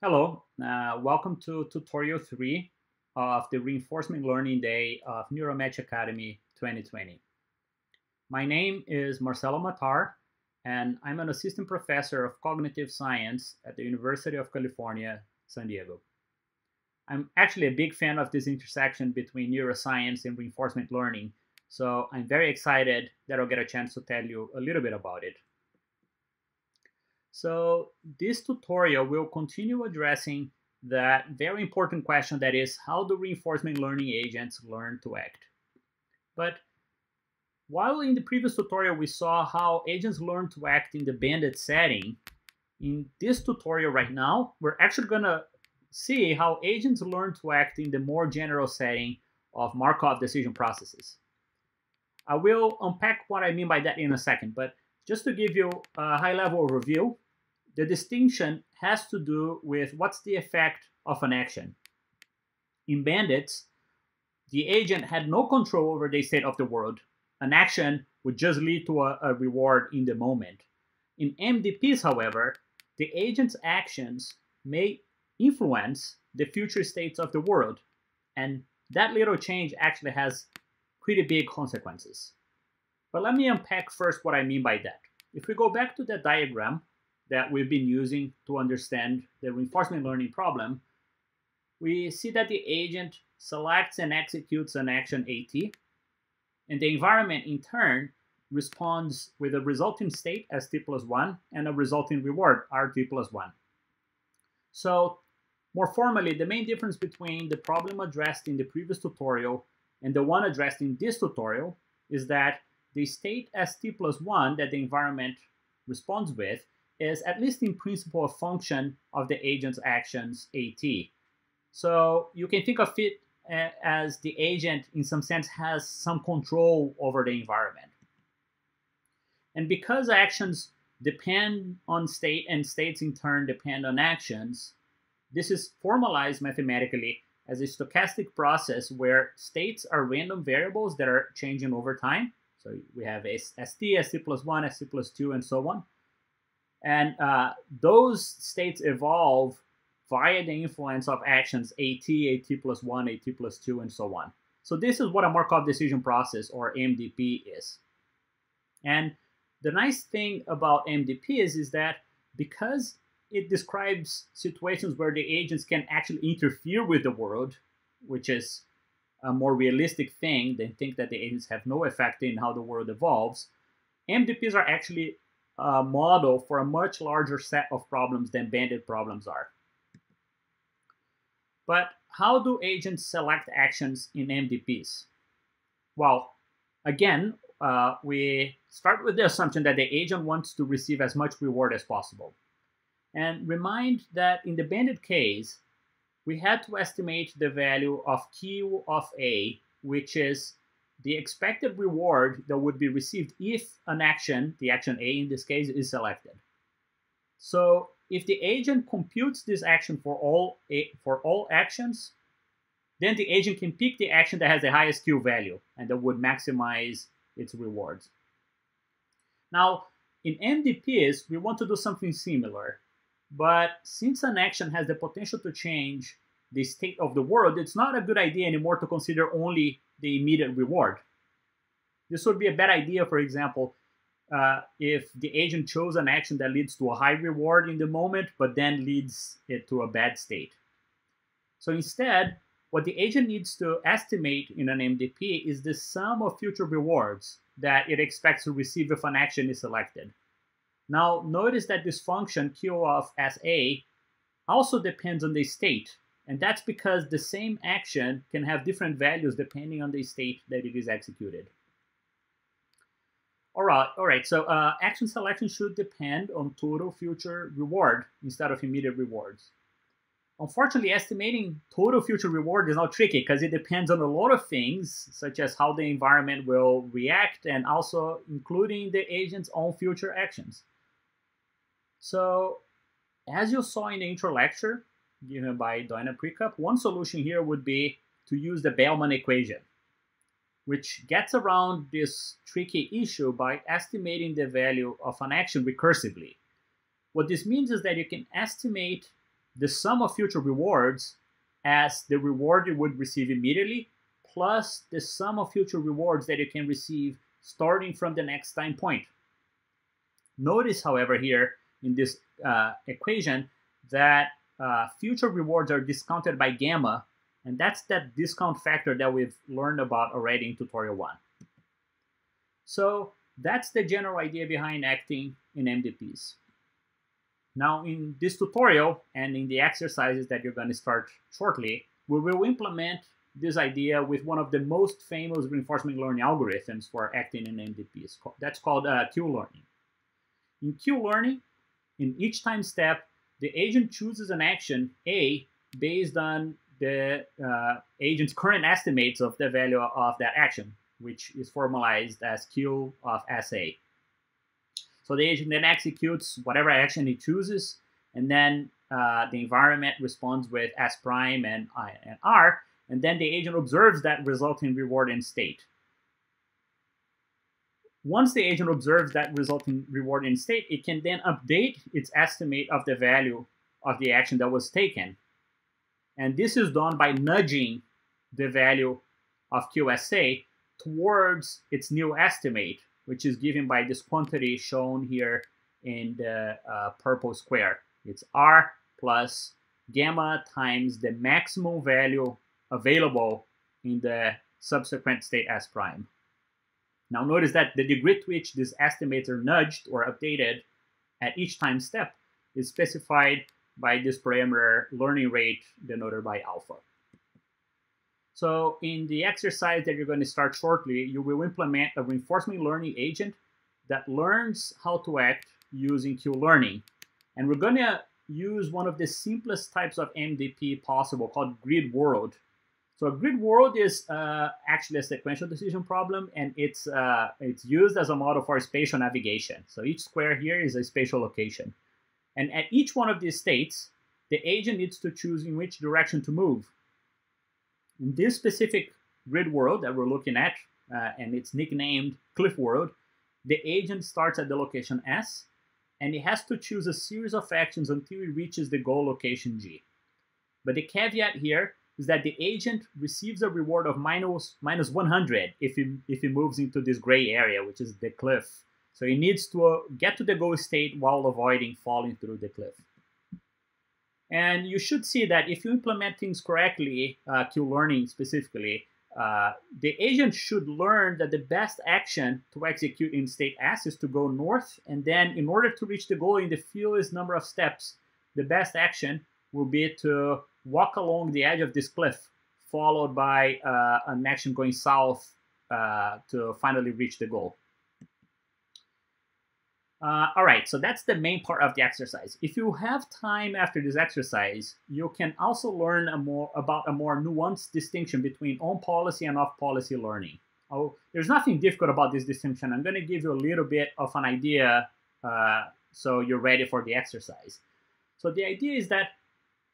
Hello, uh, welcome to tutorial 3 of the Reinforcement Learning Day of Neuromatch Academy 2020. My name is Marcelo Mattar, and I'm an assistant professor of cognitive science at the University of California, San Diego. I'm actually a big fan of this intersection between neuroscience and reinforcement learning, so I'm very excited that I'll get a chance to tell you a little bit about it. So this tutorial will continue addressing that very important question that is how do reinforcement learning agents learn to act? But while in the previous tutorial we saw how agents learn to act in the bandit setting, in this tutorial right now, we're actually going to see how agents learn to act in the more general setting of Markov decision processes. I will unpack what I mean by that in a second, but just to give you a high-level overview, the distinction has to do with what's the effect of an action. In bandits, the agent had no control over the state of the world. An action would just lead to a, a reward in the moment. In MDPs, however, the agent's actions may influence the future states of the world, and that little change actually has pretty big consequences. But let me unpack first what I mean by that. If we go back to the diagram, that we've been using to understand the reinforcement learning problem, we see that the agent selects and executes an action AT, and the environment in turn responds with a resulting state as t plus 1 and a resulting reward rt plus 1. So more formally, the main difference between the problem addressed in the previous tutorial and the one addressed in this tutorial is that the state as t plus 1 that the environment responds with is at least in principle a function of the agent's actions AT. So you can think of it as the agent in some sense has some control over the environment. And because actions depend on state and states in turn depend on actions, this is formalized mathematically as a stochastic process where states are random variables that are changing over time. So we have ST, plus 1, ST plus 2, and so on. And uh, those states evolve via the influence of actions AT, AT plus 1, AT plus 2, and so on. So this is what a Markov decision process, or MDP, is. And the nice thing about MDP is, is that because it describes situations where the agents can actually interfere with the world, which is a more realistic thing than think that the agents have no effect in how the world evolves, MDPs are actually a model for a much larger set of problems than bandit problems are. But how do agents select actions in MDPs? Well, again, uh, we start with the assumption that the agent wants to receive as much reward as possible. And remind that in the bandit case, we had to estimate the value of Q of A, which is the expected reward that would be received if an action, the action A in this case, is selected. So if the agent computes this action for all a, for all actions, then the agent can pick the action that has the highest Q value and that would maximize its rewards. Now, in MDPs, we want to do something similar, but since an action has the potential to change the state of the world, it's not a good idea anymore to consider only the immediate reward. This would be a bad idea, for example, uh, if the agent chose an action that leads to a high reward in the moment, but then leads it to a bad state. So instead, what the agent needs to estimate in an MDP is the sum of future rewards that it expects to receive if an action is selected. Now, notice that this function Q of SA also depends on the state and that's because the same action can have different values depending on the state that it is executed. All right, all right. So uh, action selection should depend on total future reward instead of immediate rewards. Unfortunately, estimating total future reward is not tricky because it depends on a lot of things, such as how the environment will react and also including the agent's own future actions. So, as you saw in the intro lecture, given by Doina Precup. One solution here would be to use the Bellman equation, which gets around this tricky issue by estimating the value of an action recursively. What this means is that you can estimate the sum of future rewards as the reward you would receive immediately plus the sum of future rewards that you can receive starting from the next time point. Notice, however, here in this uh, equation that uh, future rewards are discounted by gamma, and that's that discount factor that we've learned about already in tutorial one. So that's the general idea behind acting in MDPs. Now in this tutorial and in the exercises that you're going to start shortly, we will implement this idea with one of the most famous reinforcement learning algorithms for acting in MDPs. That's called uh, Q-learning. In Q-learning, in each time step, the agent chooses an action A based on the uh, agent's current estimates of the value of that action, which is formalized as Q of SA. So the agent then executes whatever action he chooses, and then uh, the environment responds with S prime and, I, and R, and then the agent observes that resulting reward in state. Once the agent observes that resulting reward in state, it can then update its estimate of the value of the action that was taken. And this is done by nudging the value of QSA towards its new estimate, which is given by this quantity shown here in the uh, purple square. It's R plus gamma times the maximum value available in the subsequent state S prime. Now notice that the degree to which these estimates are nudged or updated at each time step is specified by this parameter learning rate denoted by alpha. So in the exercise that you're going to start shortly, you will implement a reinforcement learning agent that learns how to act using Q-learning. And we're going to use one of the simplest types of MDP possible called grid world so a grid world is uh, actually a sequential decision problem, and it's uh, it's used as a model for spatial navigation. So each square here is a spatial location, and at each one of these states, the agent needs to choose in which direction to move. In this specific grid world that we're looking at, uh, and it's nicknamed Cliff World, the agent starts at the location S, and it has to choose a series of actions until it reaches the goal location G. But the caveat here is that the agent receives a reward of minus, minus 100 if he, if he moves into this gray area, which is the cliff. So he needs to uh, get to the goal state while avoiding falling through the cliff. And you should see that if you implement things correctly, uh, Q-learning specifically, uh, the agent should learn that the best action to execute in state S is to go north, and then in order to reach the goal in the fewest number of steps, the best action will be to walk along the edge of this cliff, followed by uh, an action going south uh, to finally reach the goal. Uh, all right, so that's the main part of the exercise. If you have time after this exercise, you can also learn a more about a more nuanced distinction between on-policy and off-policy learning. Oh, there's nothing difficult about this distinction. I'm going to give you a little bit of an idea uh, so you're ready for the exercise. So the idea is that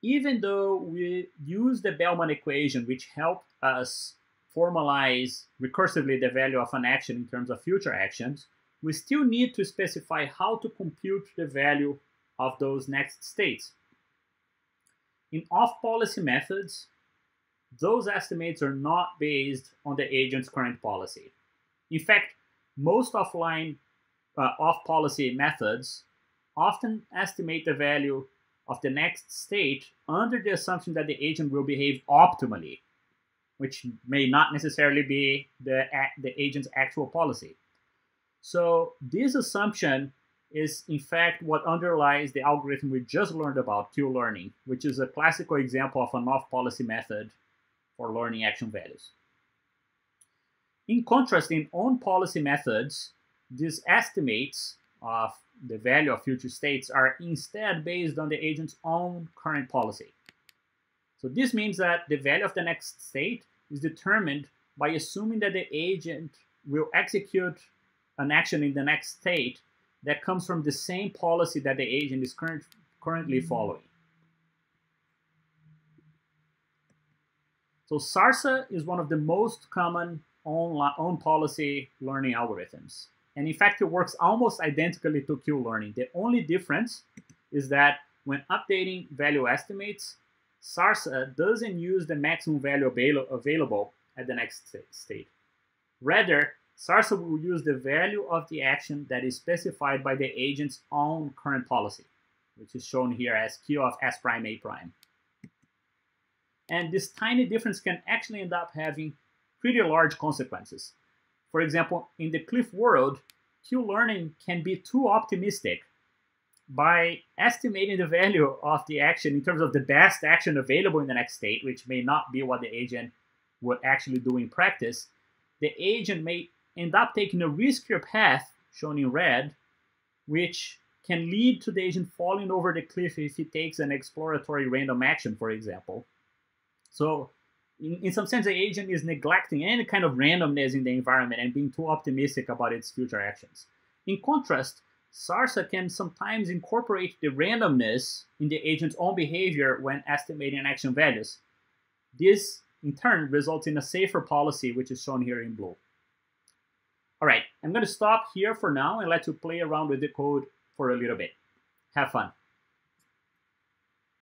even though we use the Bellman equation, which helped us formalize recursively the value of an action in terms of future actions, we still need to specify how to compute the value of those next states. In off-policy methods, those estimates are not based on the agent's current policy. In fact, most offline uh, off-policy methods often estimate the value of the next state under the assumption that the agent will behave optimally, which may not necessarily be the, the agent's actual policy. So this assumption is in fact what underlies the algorithm we just learned about, Q-learning, which is a classical example of an off-policy method for learning action values. In contrast, in on-policy methods, these estimates of the value of future states are instead based on the agent's own current policy. So this means that the value of the next state is determined by assuming that the agent will execute an action in the next state that comes from the same policy that the agent is current, currently mm-hmm. following. So SARSA is one of the most common on, on policy learning algorithms. And in fact, it works almost identically to Q-learning. The only difference is that when updating value estimates, SARSA doesn't use the maximum value avail available at the next state. Rather, SARSA will use the value of the action that is specified by the agent's own current policy, which is shown here as Q of S prime A prime. And this tiny difference can actually end up having pretty large consequences. For example, in the Cliff world, Q-learning can be too optimistic by estimating the value of the action in terms of the best action available in the next state, which may not be what the agent would actually do in practice, the agent may end up taking a riskier path, shown in red, which can lead to the agent falling over the cliff if he takes an exploratory random action, for example. So in, in some sense, the agent is neglecting any kind of randomness in the environment and being too optimistic about its future actions. In contrast, SARSA can sometimes incorporate the randomness in the agent's own behavior when estimating action values. This, in turn, results in a safer policy, which is shown here in blue. All right, I'm going to stop here for now and let you play around with the code for a little bit. Have fun.